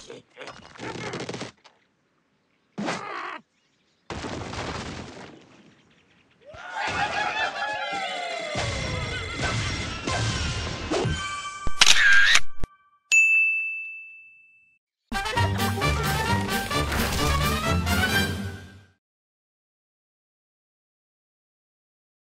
ハハハハ!